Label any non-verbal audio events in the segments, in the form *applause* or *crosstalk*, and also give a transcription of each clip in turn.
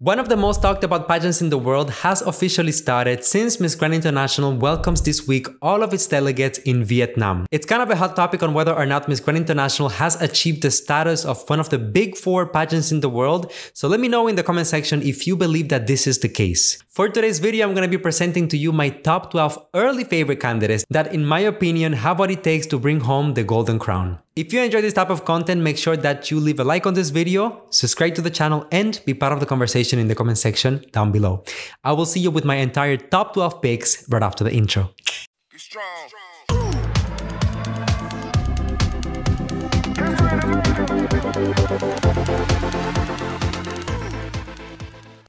One of the most talked about pageants in the world has officially started since Miss Grand International welcomes this week all of its delegates in Vietnam. It's kind of a hot topic on whether or not Miss Grand International has achieved the status of one of the big four pageants in the world, so let me know in the comment section if you believe that this is the case. For today's video, I'm going to be presenting to you my top 12 early favorite candidates that in my opinion have what it takes to bring home the golden crown. If you enjoy this type of content, make sure that you leave a like on this video, subscribe to the channel, and be part of the conversation in the comment section down below. I will see you with my entire top 12 picks right after the intro.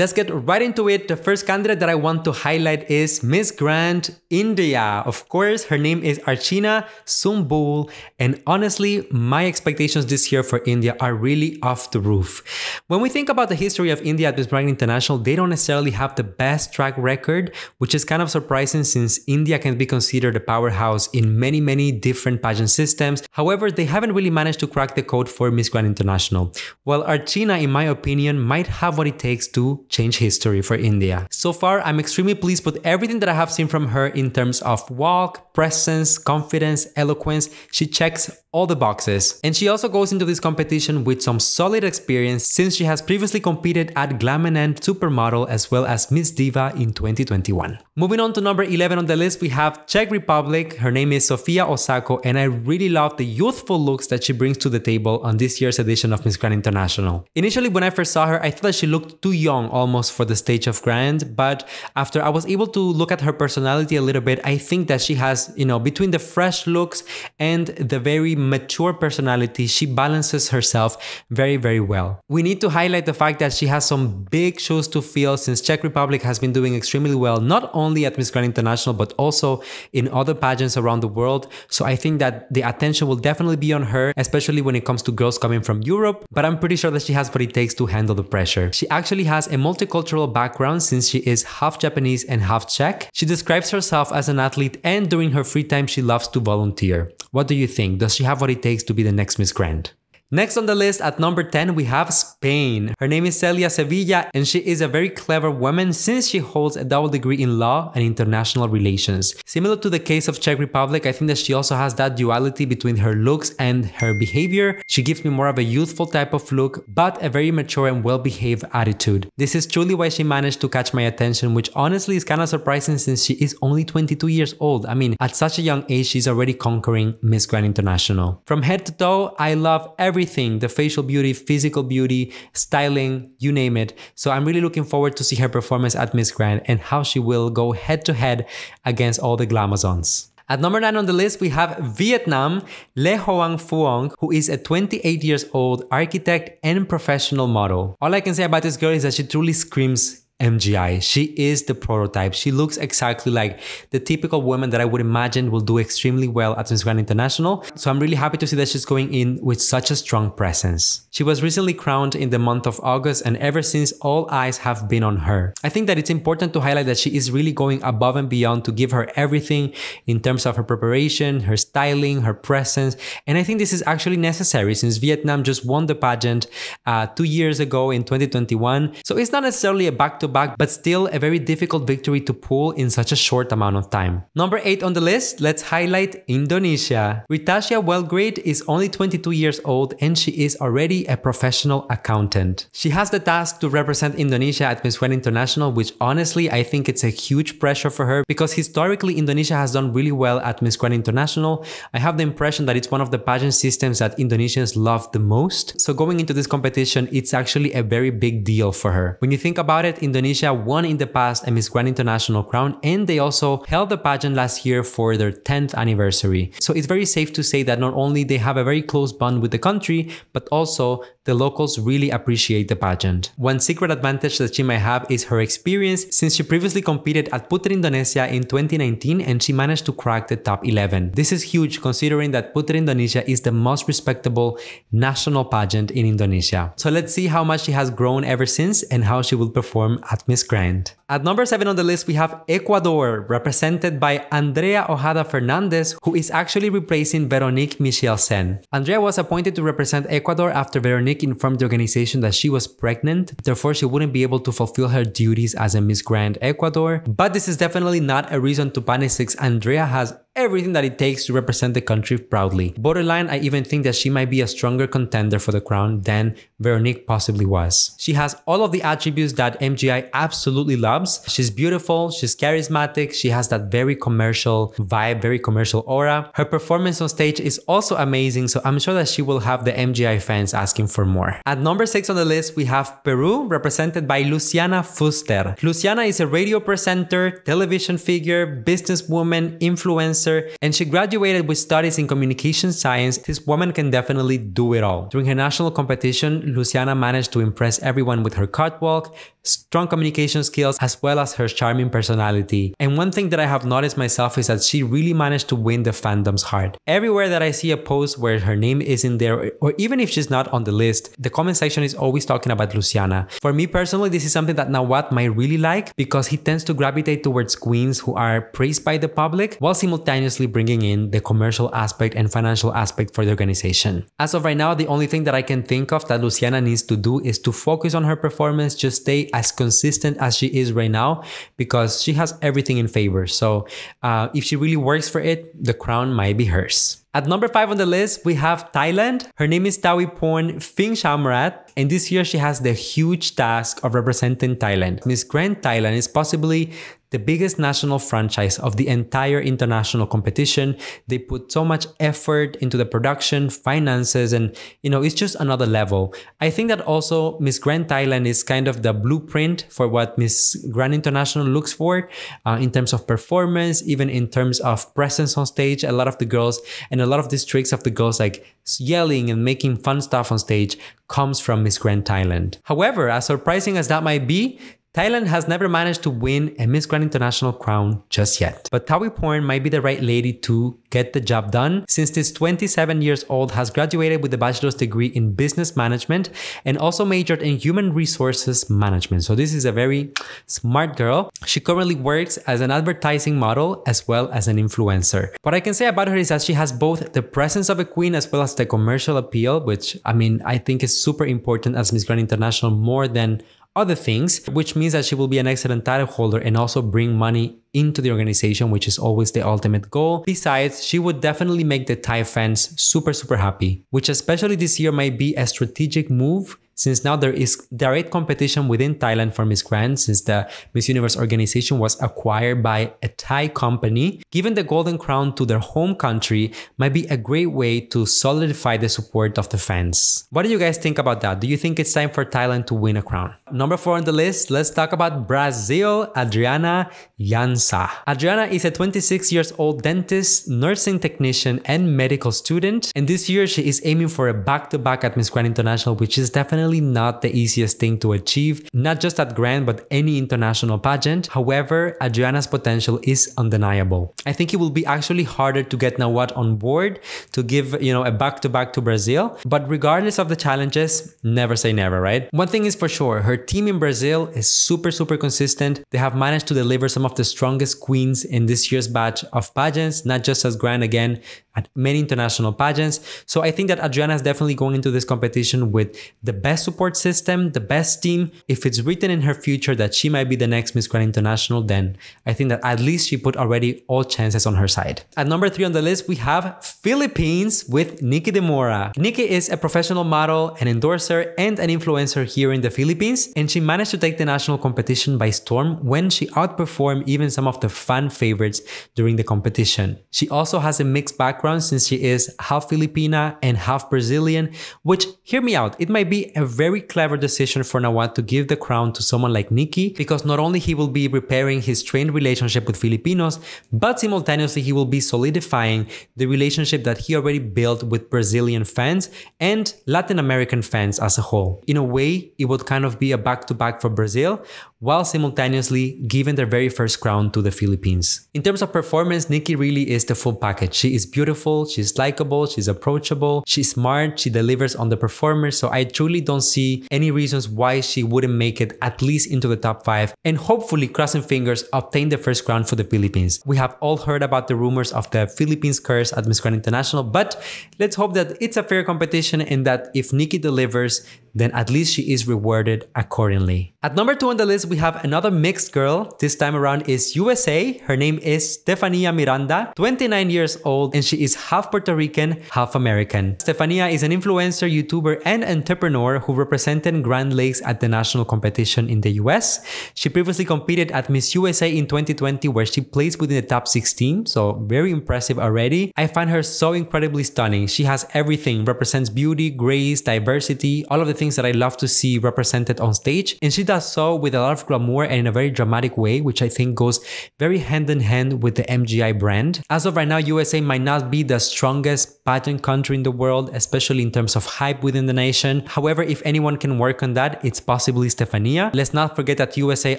Let's get right into it. The first candidate that I want to highlight is Miss Grand India. Of course, her name is Arshina Sumbul. And honestly, my expectations this year for India are really off the roof. When we think about the history of India at Miss Grand International, they don't necessarily have the best track record, which is kind of surprising since India can be considered a powerhouse in many, many different pageant systems. However, they haven't really managed to crack the code for Miss Grand International. While Arshina, in my opinion, might have what it takes to change history for India. So far, I'm extremely pleased with everything that I have seen from her in terms of walk, presence, confidence, eloquence. She checks all the boxes. And she also goes into this competition with some solid experience since she has previously competed at Glamanand Supermodel as well as Miss Diva in 2021. Moving on to number 11 on the list, we have Czech Republic. Her name is Sofia Osako and I really love the youthful looks that she brings to the table on this year's edition of Miss Grand International. Initially, when I first saw her, I thought that she looked too young almost for the stage of Grand, but after I was able to look at her personality a little bit, I think that she has, you know, between the fresh looks and the very mature personality, she balances herself very, very well. We need to highlight the fact that she has some big shoes to fill since Czech Republic has been doing extremely well, not only at Miss Grand International, but also in other pageants around the world. So I think that the attention will definitely be on her, especially when it comes to girls coming from Europe, but I'm pretty sure that she has what it takes to handle the pressure. She actually has a multicultural background since she is half Japanese and half Czech. She describes herself as an athlete and during her free time she loves to volunteer. What do you think? Does she have what it takes to be the next Miss Grand? Next on the list at number 10 we have Spain. Her name is Celia Sevilla and she is a very clever woman since she holds a double degree in law and international relations. Similar to the case of Czech Republic, I think that she also has that duality between her looks and her behavior. She gives me more of a youthful type of look, but a very mature and well-behaved attitude. This is truly why she managed to catch my attention, which honestly is kind of surprising since she is only 22 years old. I mean, at such a young age, she's already conquering Miss Grand International. From head to toe, I love every everything the facial beauty, physical beauty, styling, you name it. So I'm really looking forward to see her performance at Miss Grand and how she will go head to head against all the Glamazons. At number 9 on the list, we have Vietnam, Le Hoang Phuong, who is a 28 years old architect and professional model. All I can say about this girl is that she truly screams MGI. She is the prototype. She looks exactly like the typical woman that I would imagine will do extremely well at Miss Grand International. So I'm really happy to see that she's going in with such a strong presence. She was recently crowned in the month of August and ever since all eyes have been on her. I think that it's important to highlight that she is really going above and beyond to give her everything in terms of her preparation, her styling, her presence. And I think this is actually necessary since Vietnam just won the pageant uh, two years ago in 2021. So it's not necessarily a back to back, but still a very difficult victory to pull in such a short amount of time. Number 8 on the list, let's highlight Indonesia. Ritassya Wellgreat is only 22 years old and she is already a professional accountant. She has the task to represent Indonesia at Miss Grand International, which honestly I think it's a huge pressure for her because historically Indonesia has done really well at Miss Grand International. I have the impression that it's one of the pageant systems that Indonesians love the most. So going into this competition, it's actually a very big deal for her. When you think about it, Indonesia Indonesia won in the past a Miss Grand International crown and they also held the pageant last year for their 10th anniversary. So it's very safe to say that not only they have a very close bond with the country, but also the locals really appreciate the pageant. One secret advantage that she might have is her experience since she previously competed at Putri Indonesia in 2019 and she managed to crack the top 11. This is huge considering that Putri Indonesia is the most respectable national pageant in Indonesia. So let's see how much she has grown ever since and how she will perform at Miss Grand. At number seven on the list, we have Ecuador, represented by Andrea Ojeda Fernandez, who is actually replacing Veronique Michielsen. Andrea was appointed to represent Ecuador after Veronique informed the organization that she was pregnant, therefore she wouldn't be able to fulfill her duties as a Miss Grand Ecuador. But this is definitely not a reason to panic since Andrea has everything that it takes to represent the country proudly. Borderline, I even think that she might be a stronger contender for the crown than Veronique possibly was. She has all of the attributes that MGI absolutely loves. She's beautiful, she's charismatic, she has that very commercial vibe, very commercial aura. Her performance on stage is also amazing, so I'm sure that she will have the MGI fans asking for more. At number 6 on the list, we have Peru, represented by Luciana Fuster. Luciana is a radio presenter, television figure, businesswoman, influencer, and she graduated with studies in communication science, this woman can definitely do it all. During her national competition, Luciana managed to impress everyone with her catwalk, strong communication skills, as well as her charming personality. And one thing that I have noticed myself is that she really managed to win the fandom's heart. Everywhere that I see a post where her name is in there, or even if she's not on the list, the comment section is always talking about Luciana. For me personally, this is something that Nawat might really like because he tends to gravitate towards queens who are praised by the public while simultaneously bringing in the commercial aspect and financial aspect for the organization. As of right now, the only thing that I can think of that Luciana needs to do is to focus on her performance, just stay as consistent as she is right now because she has everything in favor. So uh, if she really works for it, the crown might be hers. At number five on the list, we have Thailand. Her name is Tawi Thaweeporn Phingchamrat, and this year she has the huge task of representing Thailand. Miss Grand Thailand is possibly the biggest national franchise of the entire international competition. They put so much effort into the production, finances, and you know, it's just another level. I think that also Miss Grand Thailand is kind of the blueprint for what Miss Grand International looks for uh, in terms of performance, even in terms of presence on stage. A lot of the girls and a lot of these tricks of the girls like yelling and making fun stuff on stage comes from Miss Grand Thailand. However, as surprising as that might be, Thailand has never managed to win a Miss Grand International crown just yet. But Thaweeporn might be the right lady to get the job done since this 27 years old has graduated with a bachelor's degree in business management and also majored in human resources management. So this is a very smart girl. She currently works as an advertising model as well as an influencer. What I can say about her is that she has both the presence of a queen as well as the commercial appeal, which I mean, I think is super important as Miss Grand International more than other things, which means that she will be an excellent title holder and also bring money into the organization, which is always the ultimate goal. Besides, she would definitely make the Thai fans super, super happy, which especially this year might be a strategic move since now there is direct competition within Thailand for Miss Grand since the Miss Universe organization was acquired by a Thai company. Giving the Golden Crown to their home country might be a great way to solidify the support of the fans. What do you guys think about that? Do you think it's time for Thailand to win a crown? Number four on the list, let's talk about Brazil, Adriana Yanca. Adriana is a 26 years old dentist, nursing technician, and medical student. And this year she is aiming for a back-to-back -back at Miss Grand International, which is definitely definitely not the easiest thing to achieve, not just at Grand, but any international pageant. However, Adriana's potential is undeniable. I think it will be actually harder to get Nawat on board to give, you know, a back-to-back to Brazil. But regardless of the challenges, never say never, right? One thing is for sure, her team in Brazil is super, super consistent. They have managed to deliver some of the strongest queens in this year's batch of pageants, not just as Grand again, at many international pageants. So I think that Adriana is definitely going into this competition with the best support system, the best team. If it's written in her future that she might be the next Miss Grand International, then I think that at least she put already all chances on her side. At number three on the list, we have Philippines with Nikki De Moura. Nikki is a professional model, an endorser, and an influencer here in the Philippines, and she managed to take the national competition by storm when she outperformed even some of the fan favorites during the competition. She also has a mixed background background since she is half Filipina and half Brazilian, which, hear me out, it might be a very clever decision for Nawat to give the crown to someone like Nikki because not only he will be repairing his strained relationship with Filipinos, but simultaneously he will be solidifying the relationship that he already built with Brazilian fans and Latin American fans as a whole. In a way, it would kind of be a back-to-back -back for Brazil, while simultaneously giving their very first crown to the Philippines. In terms of performance, Nikki really is the full package. She is beautiful, she's likable, she's approachable, she's smart, she delivers on the performers. So I truly don't see any reasons why she wouldn't make it at least into the top five and hopefully, crossing fingers, obtain the first crown for the Philippines. We have all heard about the rumors of the Philippines curse at Miss Grand International, but let's hope that it's a fair competition and that if Nikki delivers, then at least she is rewarded accordingly. At number two on the list, we have another mixed girl. This time around is USA. Her name is Stefania Miranda, 29 years old, and she is half Puerto Rican, half American. Stefania is an influencer, YouTuber, and entrepreneur who represented Grand Lakes at the national competition in the US. She previously competed at Miss USA in 2020, where she placed within the top 16, so very impressive already. I find her so incredibly stunning. She has everything, represents beauty, grace, diversity, all of the things that I love to see represented on stage. And she does so with a lot of glamour and in a very dramatic way, which I think goes very hand in hand with the MGI brand. As of right now, USA might not be the strongest pageant country in the world, especially in terms of hype within the nation. However, if anyone can work on that, it's possibly Stefania. Let's not forget that USA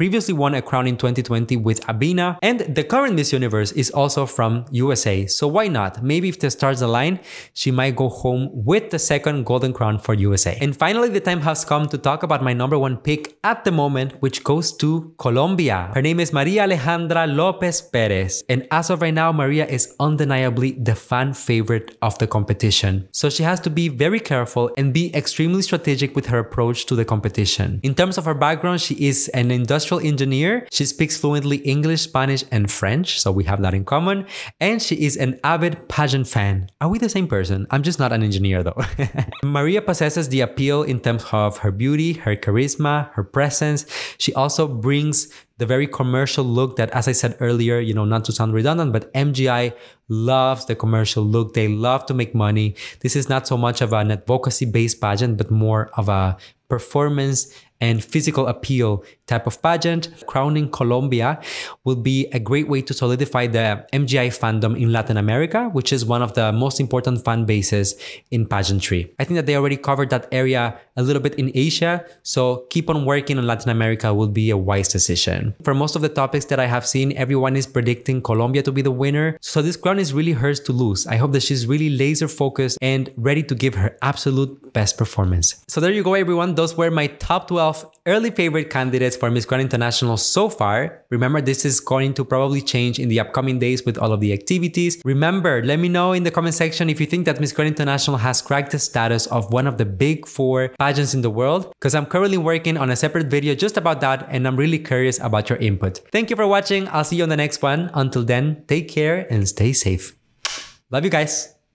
previously won a crown in 2020 with Abena, and the current Miss Universe is also from USA. So why not? Maybe if the stars align, she might go home with the second golden crown for USA. And finally, the time has come to talk about my number one pick at the moment, which goes to Colombia. Her name is Maria Alejandra Lopez Perez. And as of right now, Maria is undeniably the fan favorite of the competition. So she has to be very careful and be extremely strategic with her approach to the competition. In terms of her background, she is an industrial engineer. She speaks fluently English, Spanish, and French. So we have that in common. And she is an avid pageant fan. Are we the same person? I'm just not an engineer though. *laughs* Maria possesses the appeal in terms of her beauty, her charisma, her presence. She also brings the very commercial look that, as I said earlier, you know, not to sound redundant, but MGI loves the commercial look. They love to make money. This is not so much of an advocacy based pageant, but more of a performance and physical appeal type of pageant. Crowning Colombia will be a great way to solidify the MGI fandom in Latin America, which is one of the most important fan bases in pageantry. I think that they already covered that area a little bit in Asia, so keep on working on Latin America will be a wise decision. For most of the topics that I have seen, everyone is predicting Colombia to be the winner, so this crown is really hers to lose. I hope that she's really laser focused and ready to give her absolute best performance. So there you go everyone, those were my top 12 early favorite candidates for Miss Grand International so far. Remember, this is going to probably change in the upcoming days with all of the activities. Remember, let me know in the comment section if you think that Miss Grand International has cracked the status of one of the big four pageants in the world, because I'm currently working on a separate video just about that and I'm really curious about your input. Thank you for watching. I'll see you on the next one. Until then, take care and stay safe. Love you guys.